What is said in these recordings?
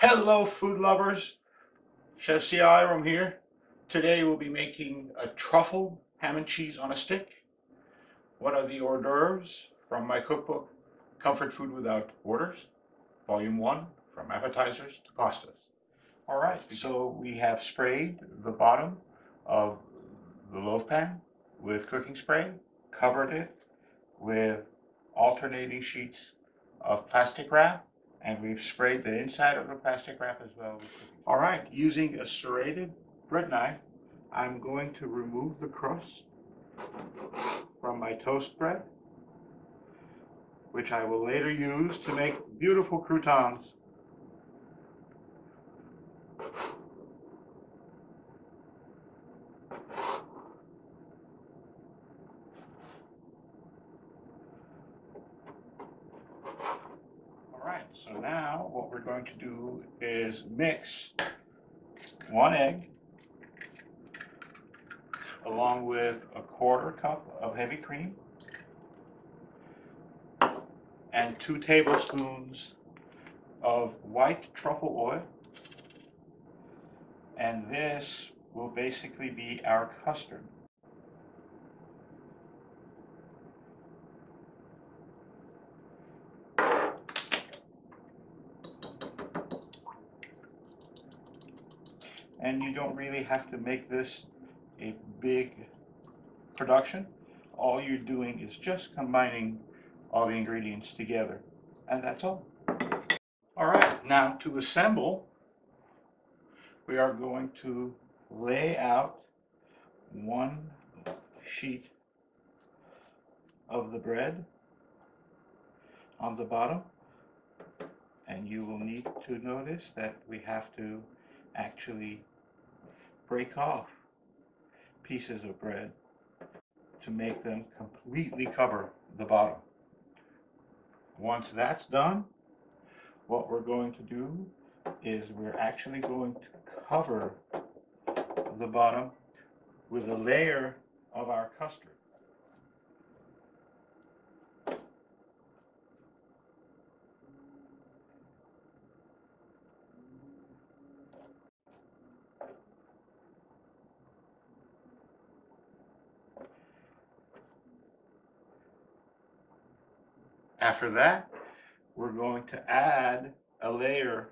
Hello food lovers, Chef Sia Ayrom here. Today we'll be making a truffle ham and cheese on a stick. One of the hors d'oeuvres from my cookbook, Comfort Food Without Borders, Volume 1, from appetizers to pastas. Alright, so we have sprayed the bottom of the loaf pan with cooking spray, covered it with alternating sheets of plastic wrap, and we've sprayed the inside of the plastic wrap as well. All right, using a serrated bread knife, I'm going to remove the crust from my toast bread, which I will later use to make beautiful croutons. All right, so now what we're going to do is mix one egg along with a quarter cup of heavy cream and two tablespoons of white truffle oil. And this will basically be our custard. And you don't really have to make this a big production. All you're doing is just combining all the ingredients together, and that's all. All right, now to assemble, we are going to lay out one sheet of the bread on the bottom, and you will need to notice that we have to actually break off pieces of bread to make them completely cover the bottom. Once that's done, what we're going to do is we're actually going to cover the bottom with a layer of our custard. After that, we're going to add a layer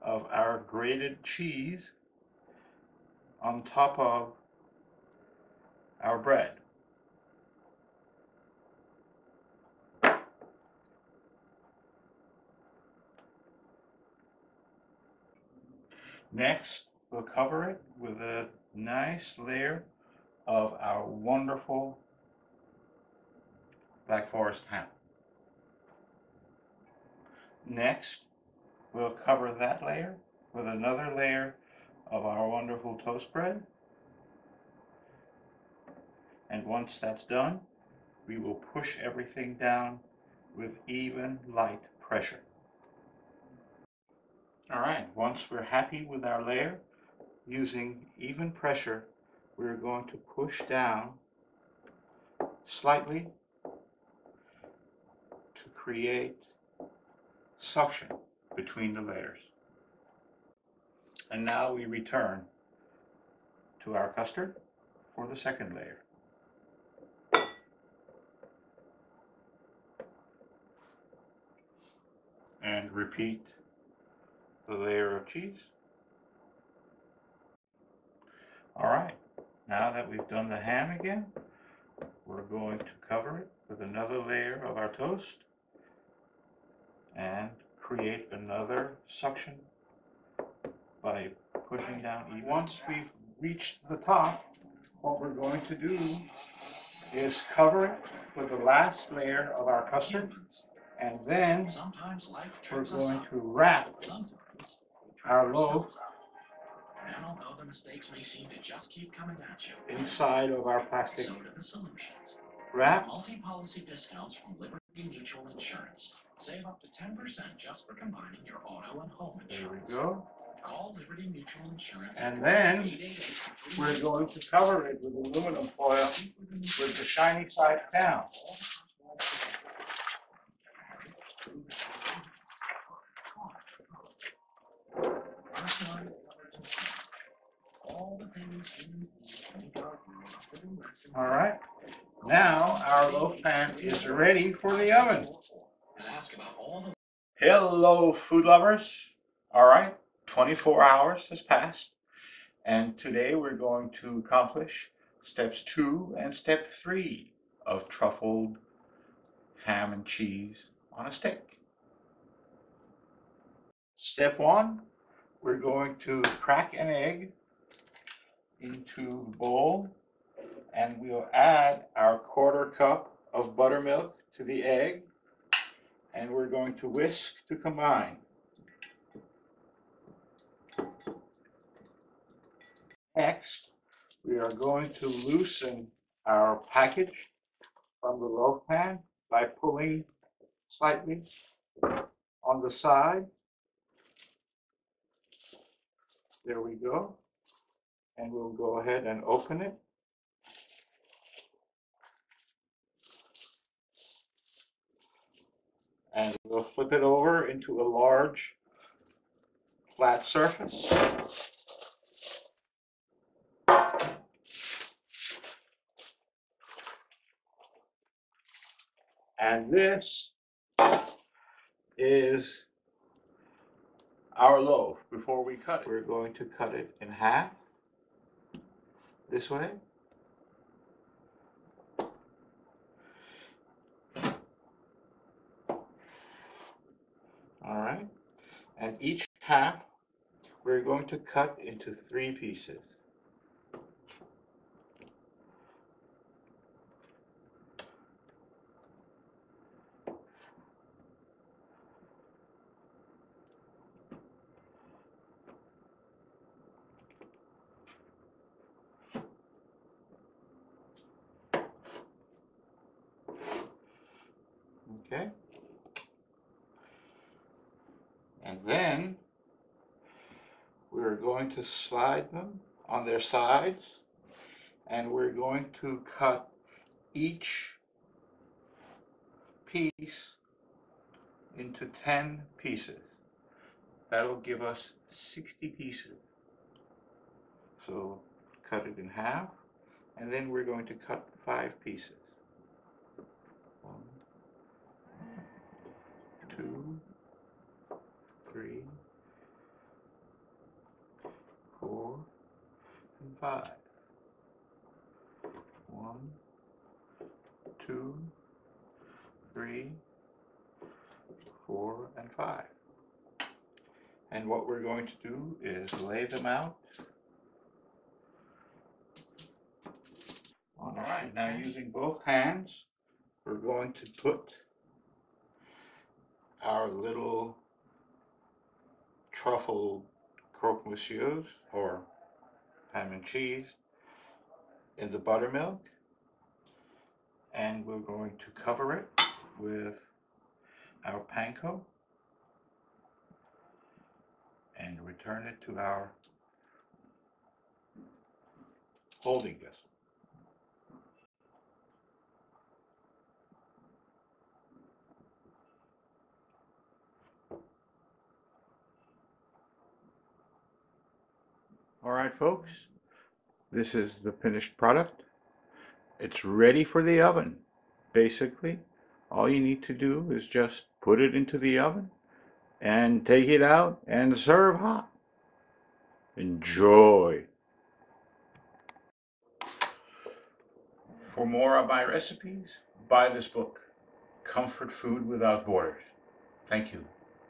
of our grated cheese on top of our bread. Next, we'll cover it with a nice layer of our wonderful Black Forest ham. Next, we'll cover that layer with another layer of our wonderful toast bread. And once that's done, we will push everything down with even light pressure. All right, once we're happy with our layer, using even pressure, we're going to push down slightly to create suction between the layers. And now we return to our custard for the second layer. And repeat the layer of cheese. All right, now that we've done the ham again, we're going to cover it with another layer of our toast and create another suction by pushing down. Once we've reached the top, what we're going to do is cover it with the last layer of our custard, and then we're going to wrap our loaf inside of our plastic wrap mutual insurance. Save up to 10% just for combining your auto and home insurance. There we go. Call Liberty Mutual Insurance. And then we're going to cover it with aluminum foil with the shiny side down. All right our loaf pan is ready for the oven. Hello, food lovers. All right, 24 hours has passed, and today we're going to accomplish steps two and step three of truffled ham and cheese on a stick. Step one, we're going to crack an egg into the bowl, and we'll add our quarter cup of buttermilk to the egg and we're going to whisk to combine. Next, we are going to loosen our package from the loaf pan by pulling slightly on the side. There we go. And we'll go ahead and open it. And we'll flip it over into a large flat surface. And this is our loaf before we cut it. We're going to cut it in half this way. All right. And each half we're going to cut into three pieces. Okay. And then we're going to slide them on their sides and we're going to cut each piece into 10 pieces. That'll give us 60 pieces. So cut it in half and then we're going to cut five pieces. One, two, three, four, and five. One, two, three, four, and five. And what we're going to do is lay them out. All right, now using both hands, we're going to put our little truffle croque monsieurs or ham and cheese in the buttermilk and we're going to cover it with our panko and return it to our holding vessel. Right, folks, this is the finished product. It's ready for the oven. Basically, all you need to do is just put it into the oven and take it out and serve hot. Enjoy. For more of my recipes, buy this book, Comfort Food Without Borders. Thank you.